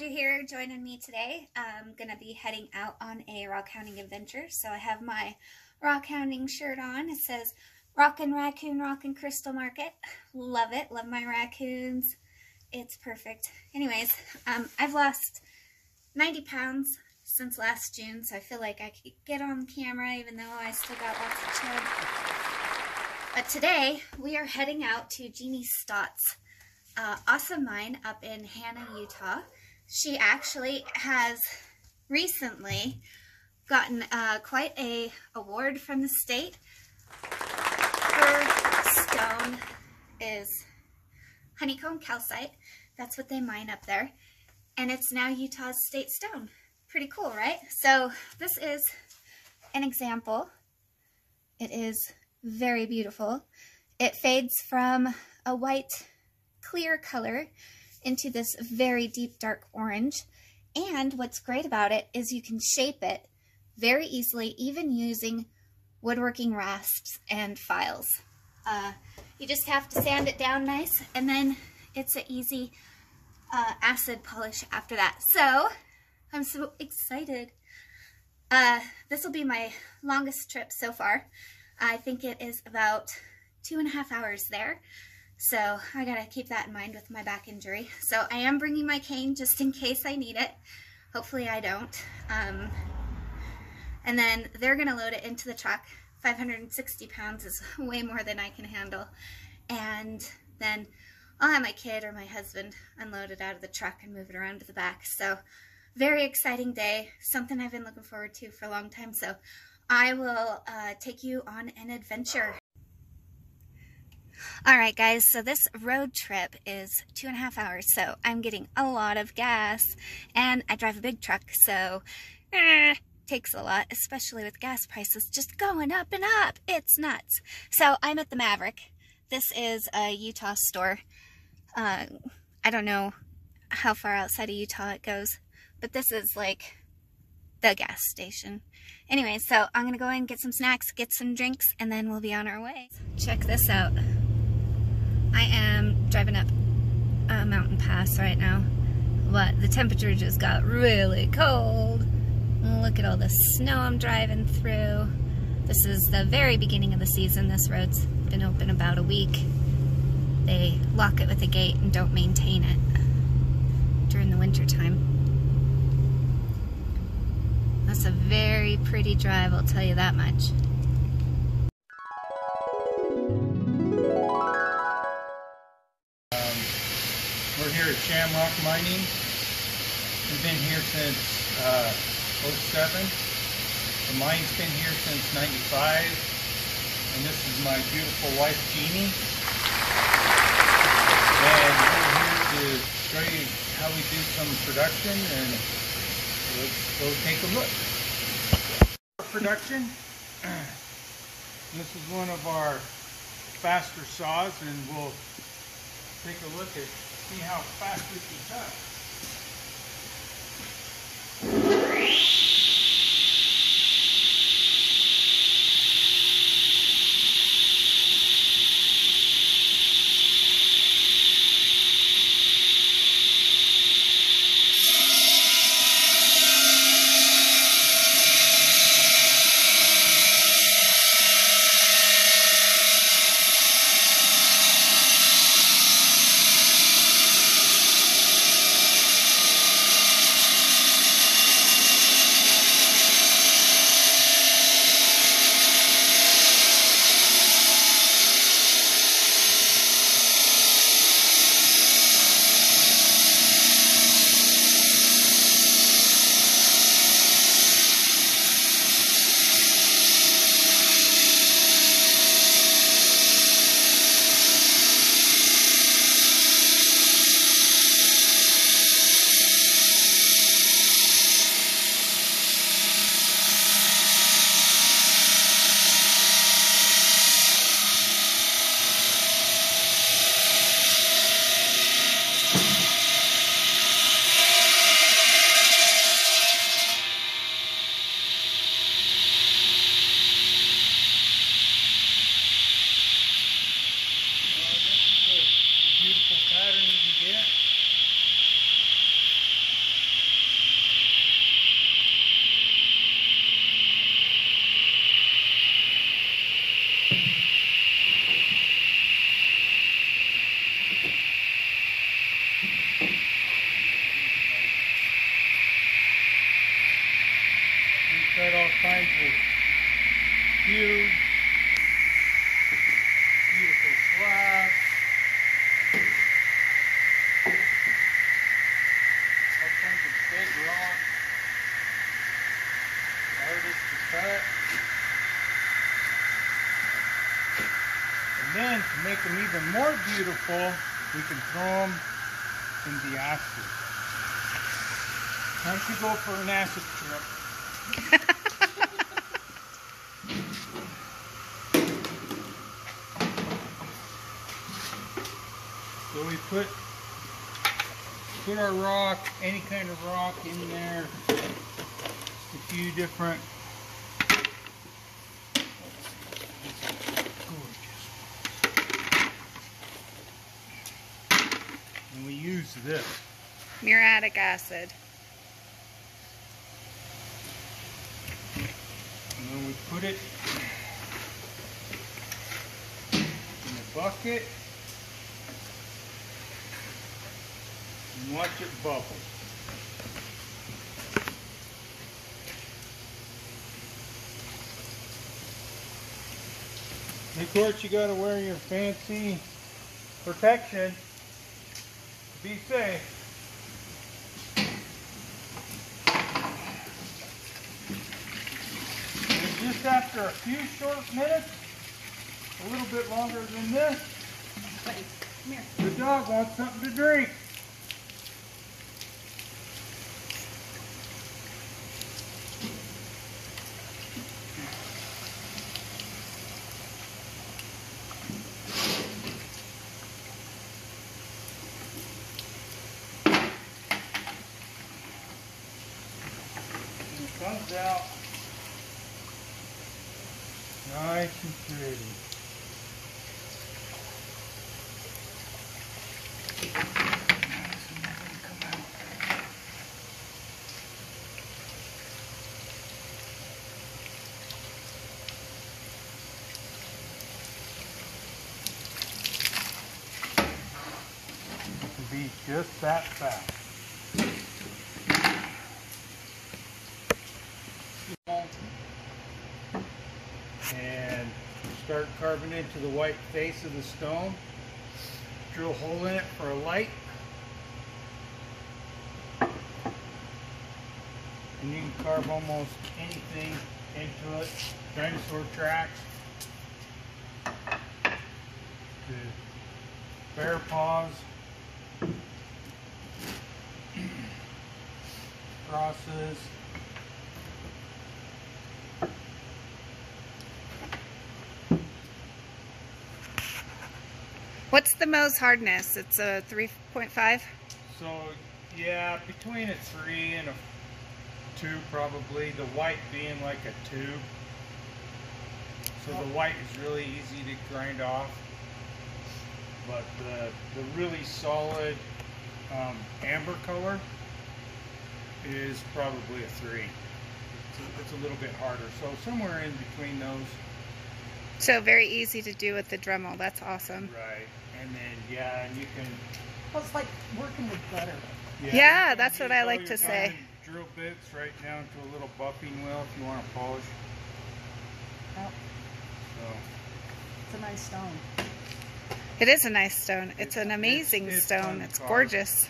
you're here joining me today. I'm going to be heading out on a rock hounding adventure. So I have my rock hounding shirt on. It says Rockin' Raccoon Rockin' Crystal Market. Love it. Love my raccoons. It's perfect. Anyways, um, I've lost 90 pounds since last June, so I feel like I could get on camera even though I still got lots of chub. But today, we are heading out to Jeannie Stott's uh, awesome mine up in Hanna, Utah. She actually has recently gotten uh, quite a award from the state. Her stone is honeycomb calcite. That's what they mine up there. And it's now Utah's state stone. Pretty cool, right? So this is an example. It is very beautiful. It fades from a white clear color into this very deep dark orange. And what's great about it is you can shape it very easily, even using woodworking rasps and files. Uh, you just have to sand it down nice, and then it's an easy uh, acid polish after that. So, I'm so excited. Uh, this will be my longest trip so far. I think it is about two and a half hours there. So I gotta keep that in mind with my back injury. So I am bringing my cane just in case I need it. Hopefully I don't. Um, and then they're gonna load it into the truck. 560 pounds is way more than I can handle. And then I'll have my kid or my husband unload it out of the truck and move it around to the back. So very exciting day, something I've been looking forward to for a long time. So I will uh, take you on an adventure. Alright guys, so this road trip is two and a half hours, so I'm getting a lot of gas, and I drive a big truck, so eh, takes a lot, especially with gas prices just going up and up. It's nuts. So I'm at the Maverick. This is a Utah store. Uh, I don't know how far outside of Utah it goes, but this is like the gas station. Anyway, so I'm to go and get some snacks, get some drinks, and then we'll be on our way. Check this out. I am driving up a mountain pass right now, but the temperature just got really cold. Look at all the snow I'm driving through. This is the very beginning of the season. This road's been open about a week. They lock it with a gate and don't maintain it during the winter time. That's a very pretty drive, I'll tell you that much. At Shamrock Mining. We've been here since uh, 07. The mine's been here since 95. And this is my beautiful wife, Jeannie. And we're here to show you how we do some production and let's go take a look. Production. This is one of our faster saws and we'll take a look at see how fast we can cut. Beautiful, we can throw them in the acid. Time to go for an acid trip. So we put put our rock, any kind of rock in there. A few different gorgeous. And we use this. Muriatic acid. And then we put it in the bucket and watch it bubble. And of course, you got to wear your fancy protection be safe. And just after a few short minutes, a little bit longer than this, the dog wants something to drink. It comes out nice and pretty. It can be just that fast. and start carving into the white face of the stone. Drill a hole in it for a light. And you can carve almost anything into it. Dinosaur tracks. To bear paws. Crosses. What's the Mohs hardness? It's a 3.5? So yeah, between a three and a two probably. The white being like a two. So the white is really easy to grind off. But the the really solid um, amber color is probably a three. It's a, it's a little bit harder. So somewhere in between those. So very easy to do with the Dremel. That's awesome. Right. And then yeah, and you can Well, it's like working with butter. Yeah, you can that's what I like to say. Drill bits right down to a little buffing wheel if you want to polish. Well, So it's a nice stone. It is a nice stone. It's an amazing it's stone. It's carve. gorgeous.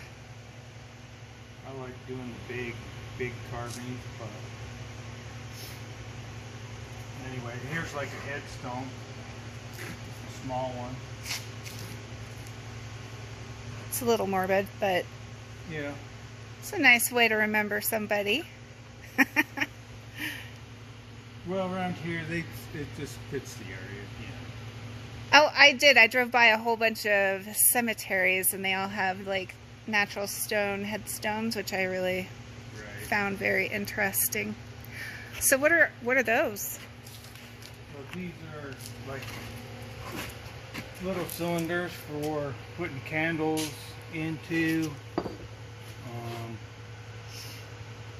I like doing the big, big carvings, but anyway, here's like a headstone, a small one. It's a little morbid, but Yeah. it's a nice way to remember somebody. Well, around here, they it just fits the area. Yeah. Oh, I did. I drove by a whole bunch of cemeteries, and they all have like natural stone headstones, which I really Right. found very interesting. So what are what are those? Well, these are like little cylinders for putting candles into. Um,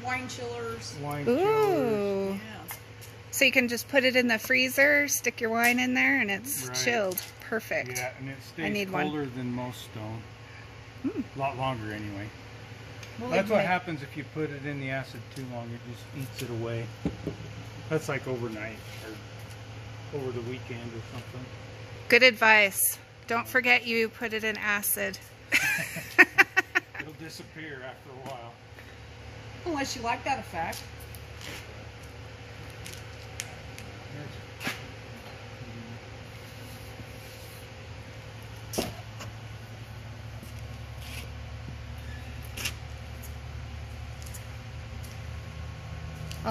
Wine chillers. wine chillers. Ooh. Yeah. So you can just put it in the freezer, stick your wine in there, and it's Right. chilled. Perfect. Yeah, and it stays need one. colder than most stone. Hmm. A lot longer anyway. We'll That's what make- happens if you put it in the acid too long. It just eats it away. That's like overnight or over the weekend or something. Good advice. Don't forget you put it in acid. It'll disappear after a while. Unless you like that effect.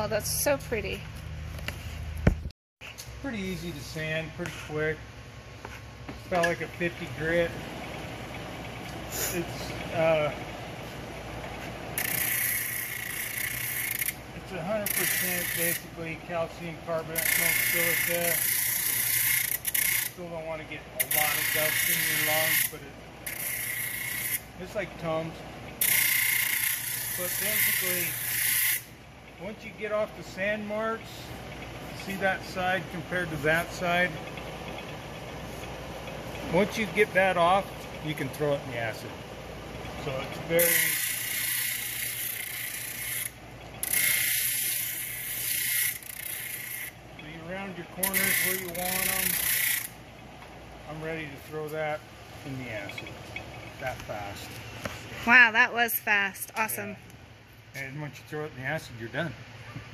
Oh, that's so pretty. Pretty easy to sand, pretty quick. About like a 50 grit. It's uh, it's 100% basically calcium carbonate, silica. Still don't want to get a lot of dust in your lungs, but it, it's like Tums. But basically, once you get off the sand marks, see that side compared to that side. Once you get that off, you can throw it in the acid. So it's very so you round your corners where you want them. I'm ready to throw that in the acid that fast. Wow, that was fast. Awesome. Yeah. And once you throw it in the acid, you're done.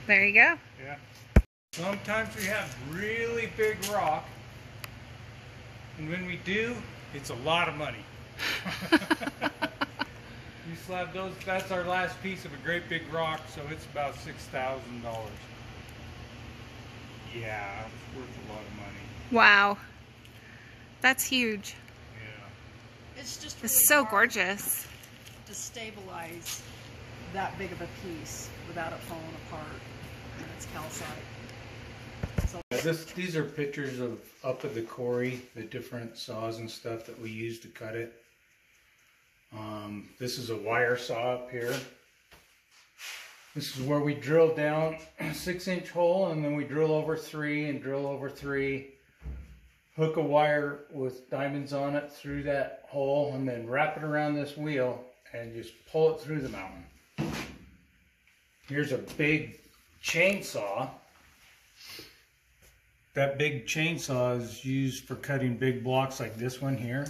There you go. Yeah. Sometimes we have really big rock, and when we do, it's a lot of money. you slab those, that's our last piece of a great big rock, so it's about $6,000. Yeah, it's worth a lot of money. Wow. That's huge. Yeah. It's just It's so hard gorgeous. to stabilize that big of a piece without it falling apart when it's calcite. So Yeah, This, these are pictures of up at the quarry, the different saws and stuff that we use to cut it. Um, this is a wire saw up here. This is where we drill down a six inch hole and then we drill over three and drill over three. Hook a wire with diamonds on it through that hole and then wrap it around this wheel and just pull it through the mountain. Here's a big chainsaw that big chainsaw is used for cutting big blocks like this one here.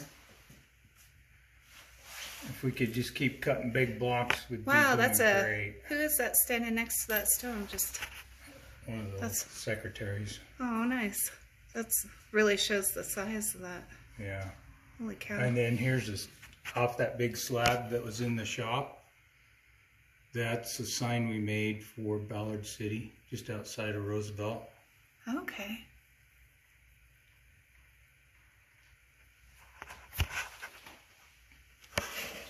If we could just keep cutting big blocks, would Wow, that's a. great. Who is that standing next to that stone? Just. One of those that's- secretaries. Oh, nice. That's really shows the size of that. Yeah. Holy cow. And then here's this off that big slab that was in the shop. That's a sign we made for Ballard City, just outside of Roosevelt. Okay.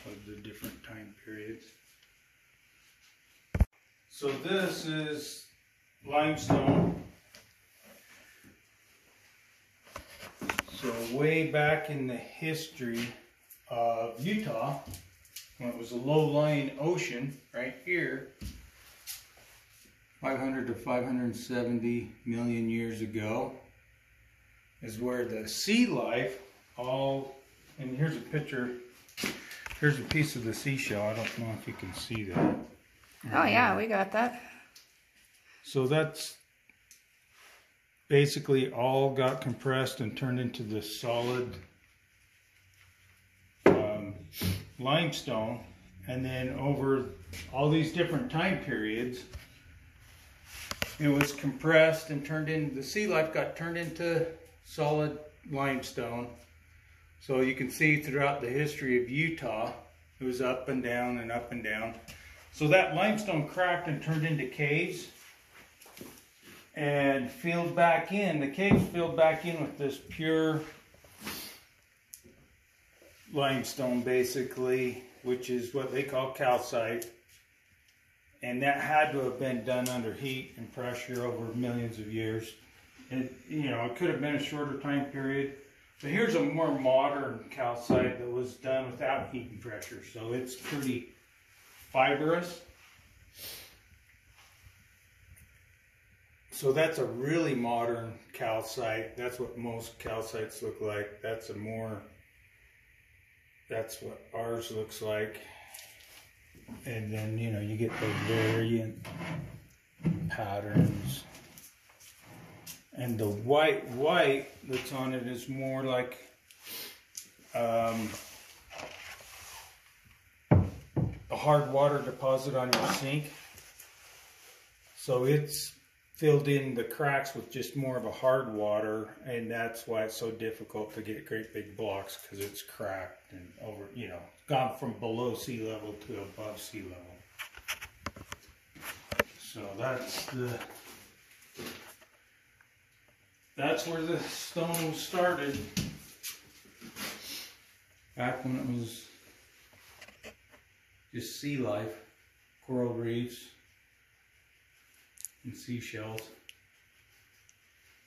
So the different time periods. So this is limestone. So way back in the history of Utah, when it was a low-lying ocean right here, 500 to 570 million years ago, is where the sea life all, and here's a picture Here's a piece of the seashell. I don't know if you can see that. Oh yeah, we got that. So that's basically all got compressed and turned into this solid um, limestone. And then over all these different time periods, it was compressed and turned in, the sea life got turned into solid limestone. So you can see throughout the history of Utah, it was up and down and up and down. So that limestone cracked and turned into caves and filled back in. The caves filled back in with this pure limestone basically, which is what they call calcite. And that had to have been done under heat and pressure over millions of years. And, you know, it could have been a shorter time period. But here's a more modern calcite that was done without heat and pressure. So it's pretty fibrous. So that's a really modern calcite. That's what most calcites look like. That's a more, that's what ours looks like. and then you know you get the variant patterns. And the white white that's on it is more like um, a hard water deposit on your sink. So it's filled in the cracks with just more of a hard water, and that's why it's so difficult to get great big blocks because it's cracked and over, you know, gone from below sea level to above sea level. So that's the that's where the stone started. Back when it was just sea life, coral reefs, and seashells.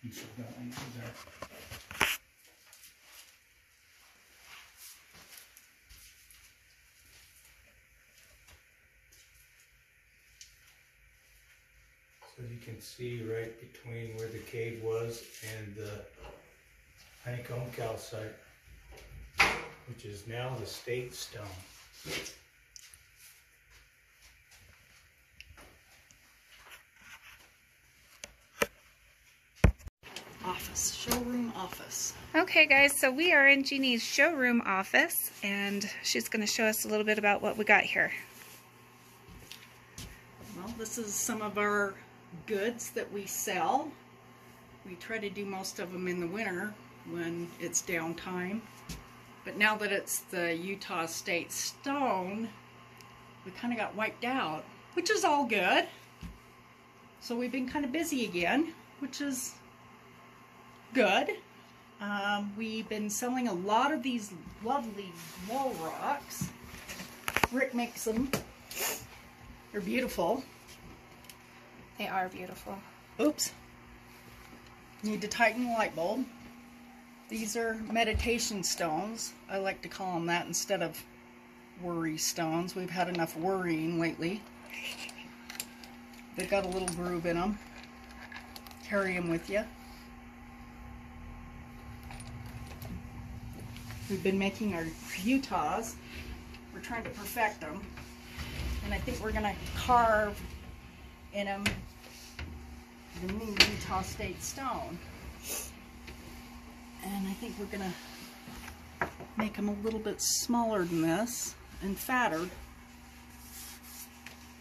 And that one was there. So you can see right between where the cave was and the honeycomb calcite, which is now the state stone. Office, showroom office. Okay, guys, so we are in Jeannie's showroom office, and she's going to show us a little bit about what we got here. Well, this is some of our goods that we sell. We try to do most of them in the winter when it's downtime. But now that it's the Utah State Stone, we kind of got wiped out, which is all good. So we've been kind of busy again, which is good. Um, we've been selling a lot of these lovely wall rocks. Rick makes them. They're beautiful. They are beautiful. Oops. Need to tighten the light bulb. These are meditation stones. I like to call them that instead of worry stones. We've had enough worrying lately. They've got a little groove in them. Carry them with you. We've been making our Utahs. We're trying to perfect them. And I think we're going to carve in them the new Utah State Stone. And I think we're gonna make them a little bit smaller than this and fatter.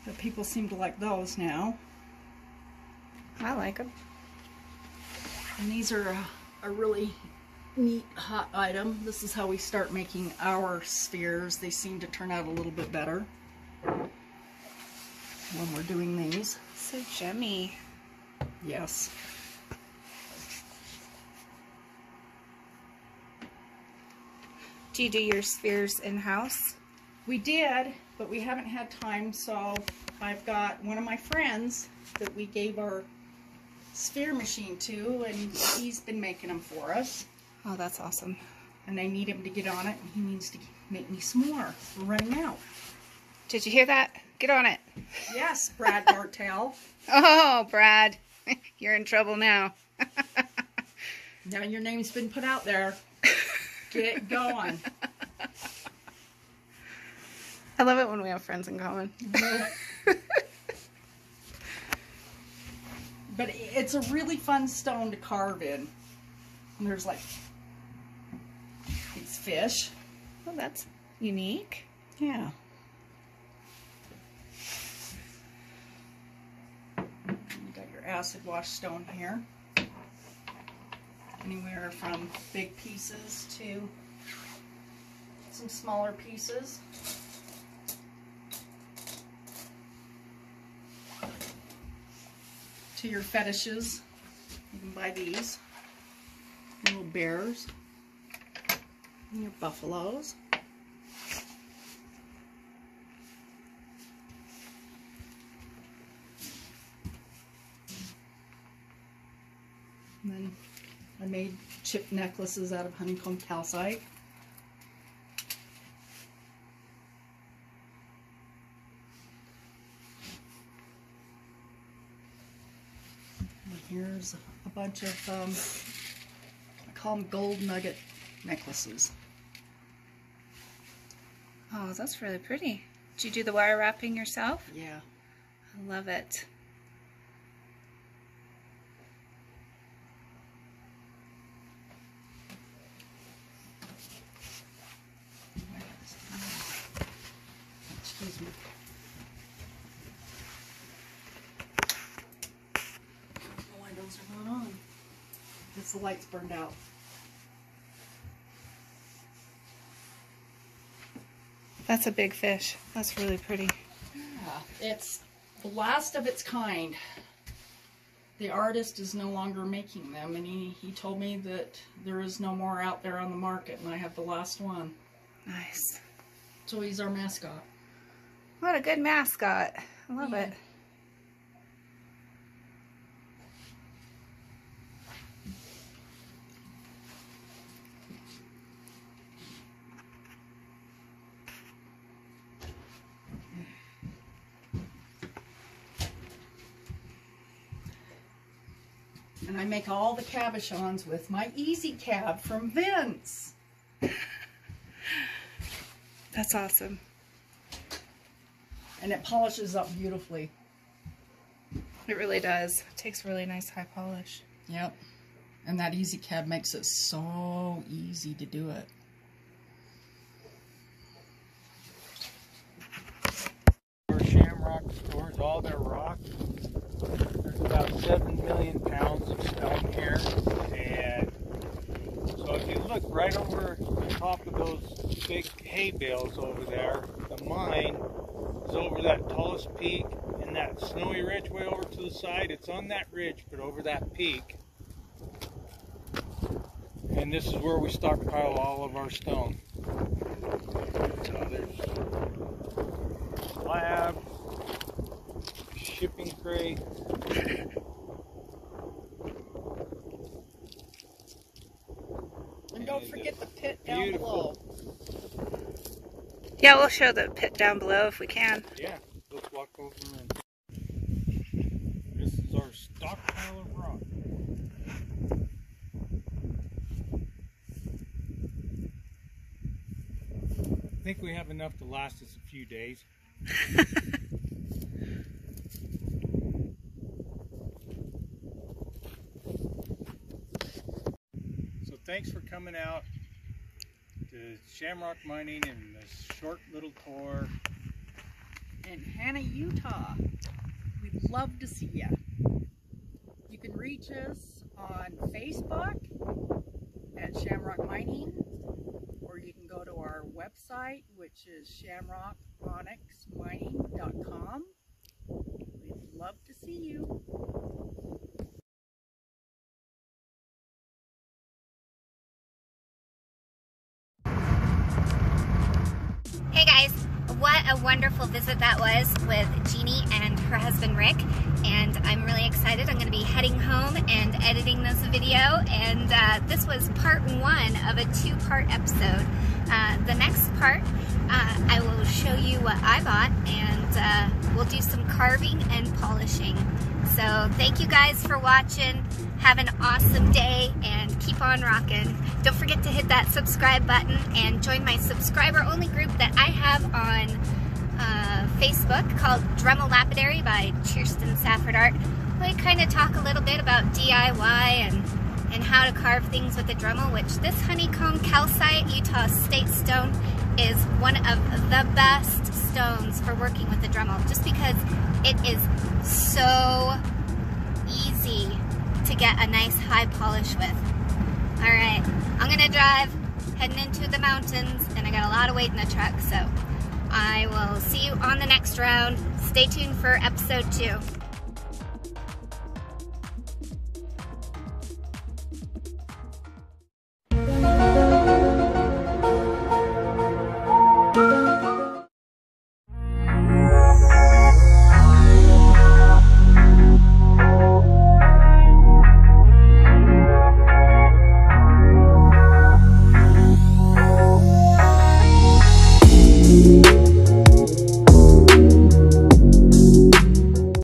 But people seem to like those now. I like them. And these are a, a really neat hot item. This is how we start making our spheres. They seem to turn out a little bit better when we're doing these. So gemmy. Yes. Do you do your spheres in-house? We did, but we haven't had time, so I've got one of my friends that we gave our sphere machine to, and he's been making them for us. Oh, that's awesome. And I need him to get on it, and he needs to make me some more. We're running out. Did you hear that? Get on it. Yes, Brad Bartel. Oh, Brad. You're in trouble now. now your name's been put out there. Get going. I love it when we have friends in common. But it's a really fun stone to carve in. And there's like fish. Well, that's unique. Yeah. You got your acid wash stone here. Anywhere from big pieces to some smaller pieces. To your fetishes, you can buy these. Little bears. And your buffaloes. And then I made chip necklaces out of honeycomb calcite. And here's a bunch of, um, I call them gold nugget necklaces. Oh, that's really pretty. Did you do the wire wrapping yourself? Yeah. I love it. Excuse me. The windows are not on. It's the lights burned out. That's a big fish. That's really pretty. Yeah, it's the last of its kind. The artist is no longer making them, and he, he told me that there is no more out there on the market, and I have the last one. Nice. So he's our mascot. What a good mascot. I love Yeah. it. And I make all the cabochons with my Easy Cab from Vince. That's awesome. And it polishes up beautifully. It really does. It takes really nice high polish. Yep. And that Easy Cab makes it so easy to do it. Where Shamrock stores all their rock. There's about seven million pounds of stone here, and so if you look right over the top of those big hay bales over there, the mine is over that tallest peak, and that snowy ridge way over to the side. It's on that ridge, but over that peak. And this is where we stockpile all of our stone. So there's slab, shipping crate. And don't forget the pit down Beautiful. below. Yeah, we'll show the pit down below if we can. Yeah, let's walk over and this is our stockpile of rock. I think we have enough to last us a few days. so thanks for coming out to Shamrock Mining and this short little tour. in Hanna, Utah. We'd love to see you. You can reach us on Facebook at Shamrock Mining, or you can go to our website, which is shamrockonyxmining.com. We'd love to see you. A wonderful visit that was with Jeannie and her husband Rick. And I'm really excited. I'm going to be heading home and editing this video. And uh, this was part one of a two part episode. Uh, the next part, uh, I will show you what I bought and uh, we'll do some carving and polishing. So thank you guys for watching. Have an awesome day and keep on rocking. Don't forget to hit that subscribe button and join my subscriber only group that I have on Facebook called Dremel Lapidary by Kersten Safford Art. We kind of talk a little bit about DIY and, and how to carve things with the Dremel, which this honeycomb calcite Utah State stone is one of the best stones for working with the Dremel just because it is so easy to get a nice high polish with. All right, I'm gonna drive heading into the mountains and I got a lot of weight in the truck, so I will see you on the next round. Stay tuned for episode two.